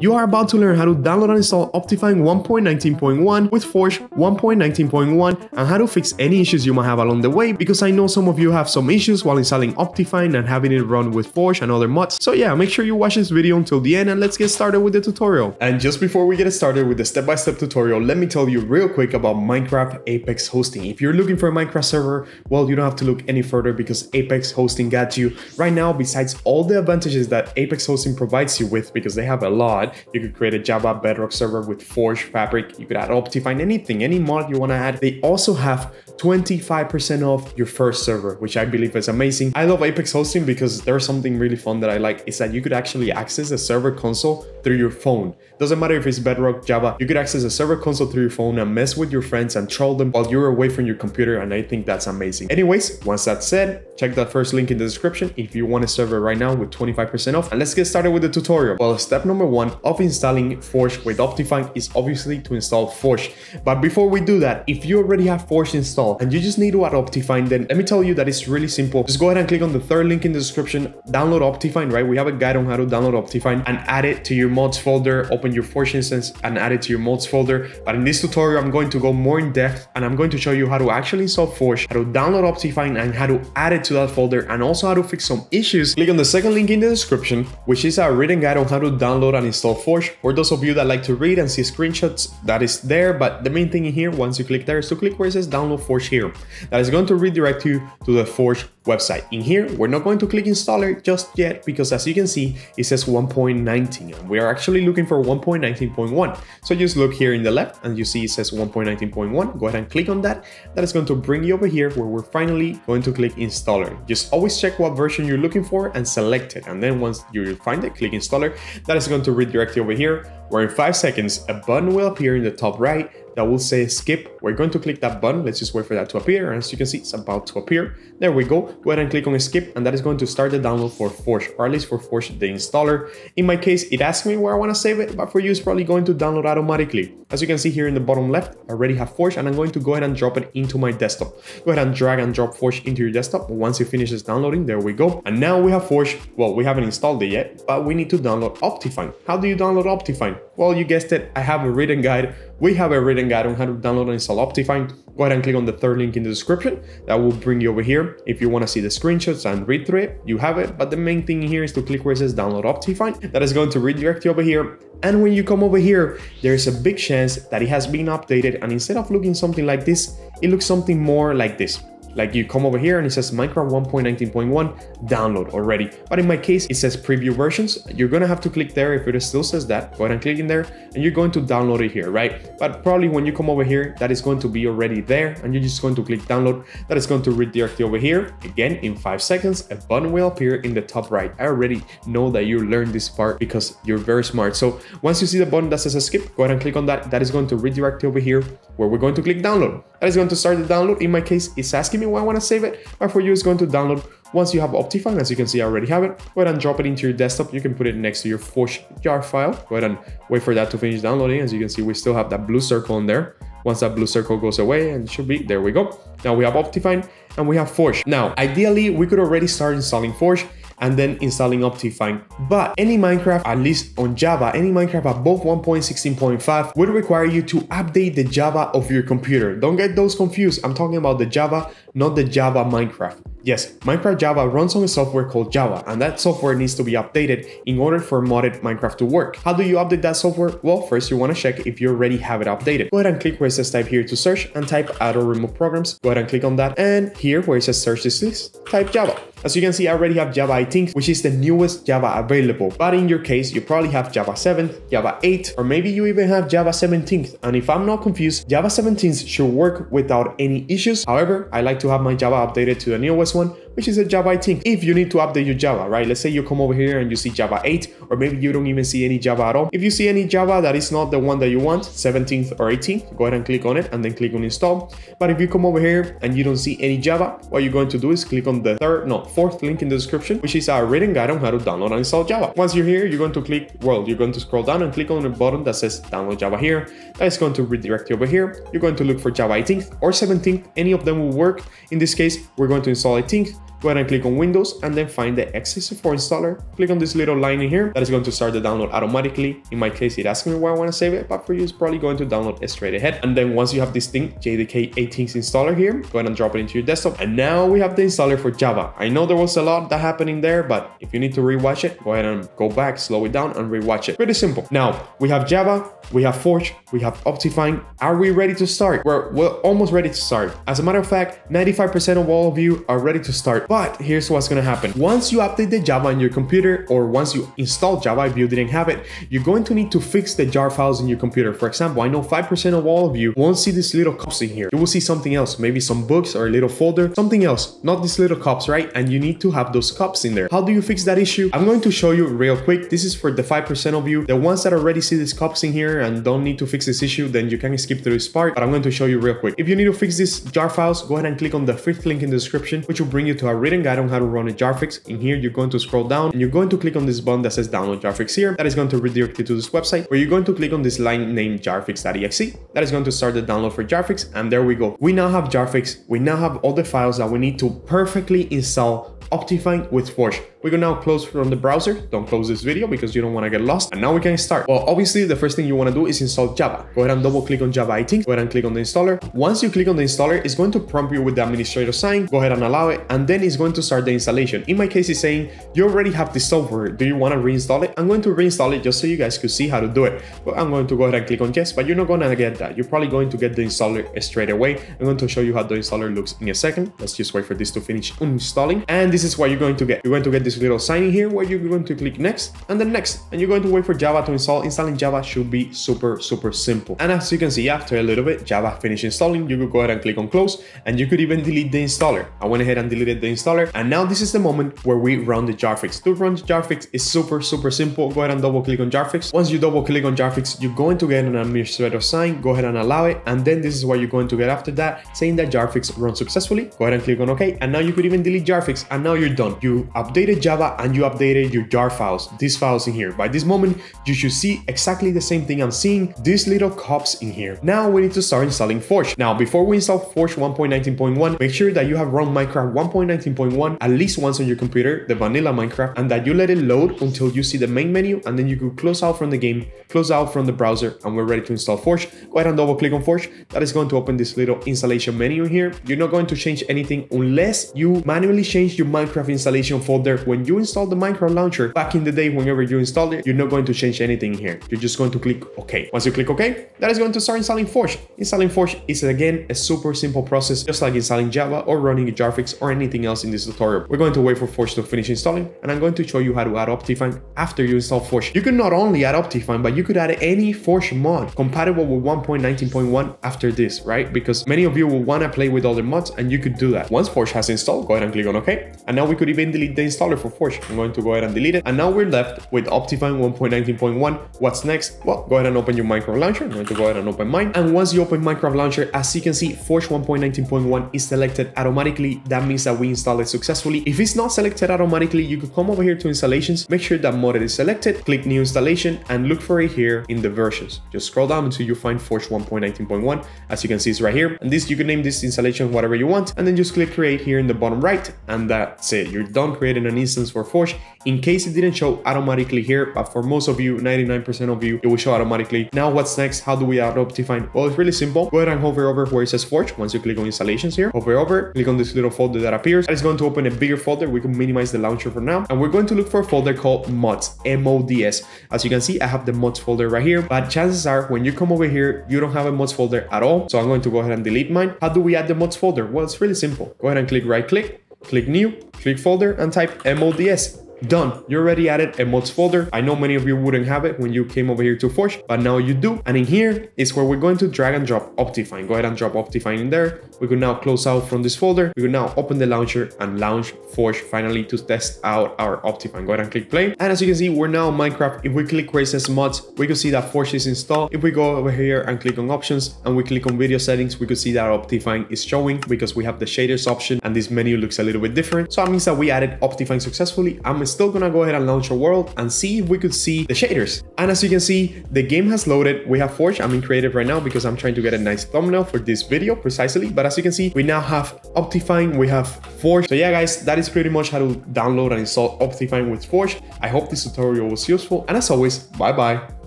You are about to learn how to download and install Optifine 1.19.1 with Forge 1.19.1 and how to fix any issues you might have along the way because I know some of you have some issues while installing Optifine and having it run with Forge and other mods. So yeah, make sure you watch this video until the end and let's get started with the tutorial. And just before we get started with the step-by-step -step tutorial, let me tell you real quick about Minecraft Apex hosting. If you're looking for a Minecraft server, well, you don't have to look any further because Apex hosting got you. Right now, besides all the advantages that Apex hosting provides you with because they have a lot, you could create a Java Bedrock server with Forge, Fabric. You could add Optifine, anything, any mod you want to add. They also have 25% off your first server, which I believe is amazing. I love Apex hosting because there's something really fun that I like is that you could actually access a server console through your phone. Doesn't matter if it's Bedrock, Java, you could access a server console through your phone and mess with your friends and troll them while you're away from your computer and I think that's amazing. Anyways, once that's said, check that first link in the description if you want a server right now with 25% off. And let's get started with the tutorial. Well, step number one of installing Forge with Optifine is obviously to install Forge. But before we do that, if you already have Forge installed and you just need to add Optifine, then let me tell you that it's really simple. Just go ahead and click on the third link in the description, download Optifine, right? We have a guide on how to download Optifine and add it to your mods folder, open your Forge instance and add it to your mods folder. But in this tutorial, I'm going to go more in depth and I'm going to show you how to actually install Forge, how to download Optifine and how to add it to that folder and also how to fix some issues. Click on the second link in the description, which is a written guide on how to download and install Forge. For those of you that like to read and see screenshots, that is there. But the main thing in here, once you click there, is to click where it says download Forge here. That is going to redirect you to the Forge website. In here, we're not going to click installer just yet because as you can see, it says 1.19 and we are actually looking for 1.19.1. So just look here in the left and you see it says 1.19.1. Go ahead and click on that. That is going to bring you over here where we're finally going to click installer. Just always check what version you're looking for and select it. And then once you find it, click installer. That is going to redirect you over here where in 5 seconds a button will appear in the top right that will say skip. We're going to click that button. Let's just wait for that to appear. And as you can see, it's about to appear. There we go. Go ahead and click on skip and that is going to start the download for Forge or at least for Forge the installer. In my case, it asks me where I want to save it, but for you, it's probably going to download automatically. As you can see here in the bottom left, I already have Forge and I'm going to go ahead and drop it into my desktop. Go ahead and drag and drop Forge into your desktop. Once it finishes downloading, there we go. And now we have Forge. Well, we haven't installed it yet, but we need to download Optifine. How do you download Optifine? Well, you guessed it. I have a written guide we have a written guide on how to download and install Optifine. Go ahead and click on the third link in the description. That will bring you over here. If you want to see the screenshots and read through it, you have it. But the main thing here is to click where it says download Optifine. That is going to redirect you over here. And when you come over here, there's a big chance that it has been updated. And instead of looking something like this, it looks something more like this. Like you come over here and it says Minecraft 1.19.1 download already. But in my case, it says preview versions. You're gonna have to click there if it still says that. Go ahead and click in there and you're going to download it here, right? But probably when you come over here, that is going to be already there and you're just going to click download. That is going to redirect you over here. Again, in five seconds, a button will appear in the top right. I already know that you learned this part because you're very smart. So once you see the button that says skip, go ahead and click on that. That is going to redirect you over here where we're going to click download. That is going to start the download. In my case, it's asking me where I want to save it, but for you, it's going to download. Once you have Optifine, as you can see, I already have it. Go ahead and drop it into your desktop. You can put it next to your Forge jar file. Go ahead and wait for that to finish downloading. As you can see, we still have that blue circle in there. Once that blue circle goes away, and should be, there we go. Now we have Optifine and we have Forge. Now, ideally, we could already start installing Forge and then installing Optifine. But any Minecraft, at least on Java, any Minecraft above 1.16.5 would require you to update the Java of your computer. Don't get those confused. I'm talking about the Java, not the Java Minecraft. Yes, Minecraft Java runs on a software called Java, and that software needs to be updated in order for modded Minecraft to work. How do you update that software? Well, first you want to check if you already have it updated. Go ahead and click where it says type here to search and type add or remove programs. Go ahead and click on that, and here where it says search this list, type Java. As you can see, I already have Java 18, which is the newest Java available. But in your case, you probably have Java 7, Java 8, or maybe you even have Java 17. And if I'm not confused, Java 17 should work without any issues. However, I like to have my Java updated to the newest one, which is a Java 18. If you need to update your Java, right? Let's say you come over here and you see Java 8, or maybe you don't even see any Java at all. If you see any Java that is not the one that you want, 17th or 18th, go ahead and click on it and then click on install. But if you come over here and you don't see any Java, what you're going to do is click on the third, no, fourth link in the description, which is our written guide on how to download and install Java. Once you're here, you're going to click, well, you're going to scroll down and click on the button that says download Java here. That is going to redirect you over here. You're going to look for Java 18th or 17th. Any of them will work. In this case, we're going to install 18th go ahead and click on Windows and then find the x64 installer. Click on this little line in here that is going to start the download automatically. In my case, it asks me where I want to save it, but for you, it's probably going to download straight ahead. And then once you have this thing, JDK 18 installer here, go ahead and drop it into your desktop. And now we have the installer for Java. I know there was a lot that happened in there, but if you need to rewatch it, go ahead and go back, slow it down and rewatch it. Pretty simple. Now we have Java, we have Forge, we have Optifine. Are we ready to start? We're, we're almost ready to start. As a matter of fact, 95% of all of you are ready to start. But here's what's gonna happen. Once you update the Java on your computer, or once you install Java if you didn't have it, you're going to need to fix the jar files in your computer. For example, I know 5% of all of you won't see this little cups in here. You will see something else, maybe some books or a little folder, something else, not these little cups, right? And you need to have those cups in there. How do you fix that issue? I'm going to show you real quick. This is for the 5% of you. The ones that already see these cups in here and don't need to fix this issue, then you can skip through this part, but I'm going to show you real quick. If you need to fix these jar files, go ahead and click on the fifth link in the description, which will bring you to a written guide on how to run a jarfix. In here, you're going to scroll down and you're going to click on this button that says download jarfix here. That is going to redirect you to this website where you're going to click on this line named jarfix.exe. That is going to start the download for jarfix. And there we go. We now have jarfix. We now have all the files that we need to perfectly install Optifine with Forge. We can now close from the browser. Don't close this video because you don't want to get lost. And now we can start. Well, obviously the first thing you want to do is install Java. Go ahead and double click on Java 18. Go ahead and click on the installer. Once you click on the installer, it's going to prompt you with the administrator sign. Go ahead and allow it. And then it's going to start the installation. In my case, it's saying you already have the software. Do you want to reinstall it? I'm going to reinstall it just so you guys could see how to do it. But I'm going to go ahead and click on yes, but you're not going to get that. You're probably going to get the installer straight away. I'm going to show you how the installer looks in a second. Let's just wait for this to finish uninstalling. And this is what you're going to get. You're going to get this little sign here where you're going to click next and then next and you're going to wait for Java to install. Installing Java should be super, super simple. And as you can see, after a little bit, Java finished installing, you could go ahead and click on close and you could even delete the installer. I went ahead and deleted the installer. And now this is the moment where we run the jarfix. To run jarfix is super, super simple. Go ahead and double click on jarfix. Once you double click on jarfix, you're going to get an administrator sign. Go ahead and allow it. And then this is what you're going to get after that, saying that jarfix runs successfully. Go ahead and click on OK. And now you could even delete jarfix and now you're done. You updated Java and you updated your jar files, these files in here. By this moment, you should see exactly the same thing I'm seeing, these little cups in here. Now we need to start installing Forge. Now, before we install Forge 1.19.1, make sure that you have run Minecraft 1.19.1 at least once on your computer, the vanilla Minecraft, and that you let it load until you see the main menu, and then you could close out from the game, close out from the browser, and we're ready to install Forge. Go ahead and double click on Forge. That is going to open this little installation menu here. You're not going to change anything unless you manually change your Minecraft installation folder when you install the Minecraft launcher back in the day whenever you install it you're not going to change anything here. You're just going to click ok. Once you click ok that is going to start installing forge. Installing forge is again a super simple process just like installing java or running a jarfix or anything else in this tutorial. We're going to wait for forge to finish installing and i'm going to show you how to add optifine after you install forge. You can not only add optifine but you could add any forge mod compatible with 1.19.1 after this right? Because many of you will want to play with other mods and you could do that. Once forge has installed go ahead and click on ok. And now we could even delete the installer forge i'm going to go ahead and delete it and now we're left with Optifine 1.19.1. What's next? Well, go ahead and open your Minecraft launcher. I'm going to go ahead and open mine. And once you open Minecraft launcher, as you can see, Forge 1.19.1 is selected automatically. That means that we installed it successfully. If it's not selected automatically, you could come over here to installations, make sure that modded is selected, click new installation, and look for it here in the versions. Just scroll down until you find Forge 1.19.1. As you can see, it's right here. And this, you can name this installation whatever you want, and then just click create here in the bottom right, and that's it. You're done creating an instance for Forge. In case it didn't show automatically here, but for most of you, 99% of you, it will show automatically. Now what's next? How do we add Optifine? Well, it's really simple. Go ahead and hover over where it says Forge. Once you click on installations here, hover over, click on this little folder that appears. That is going to open a bigger folder. We can minimize the launcher for now. And we're going to look for a folder called mods, M-O-D-S. As you can see, I have the mods folder right here, but chances are when you come over here, you don't have a mods folder at all. So I'm going to go ahead and delete mine. How do we add the mods folder? Well, it's really simple. Go ahead and click right click, click new, click folder and type MODS. Done. You already added a mods folder. I know many of you wouldn't have it when you came over here to Forge, but now you do. And in here is where we're going to drag and drop Optifine. Go ahead and drop Optifine in there. We can now close out from this folder. We can now open the launcher and launch Forge finally to test out our Optifine. Go ahead and click play. And as you can see, we're now Minecraft. If we click where it says mods, we can see that Forge is installed. If we go over here and click on options and we click on video settings, we could see that Optifine is showing because we have the shaders option and this menu looks a little bit different. So that means that we added Optifine successfully. I'm still gonna go ahead and launch a world and see if we could see the shaders. And as you can see, the game has loaded. We have Forge. I'm in creative right now because I'm trying to get a nice thumbnail for this video precisely. But as you can see, we now have Optifine, we have Forge. So yeah, guys, that is pretty much how to download and install Optifine with Forge. I hope this tutorial was useful. And as always, bye bye.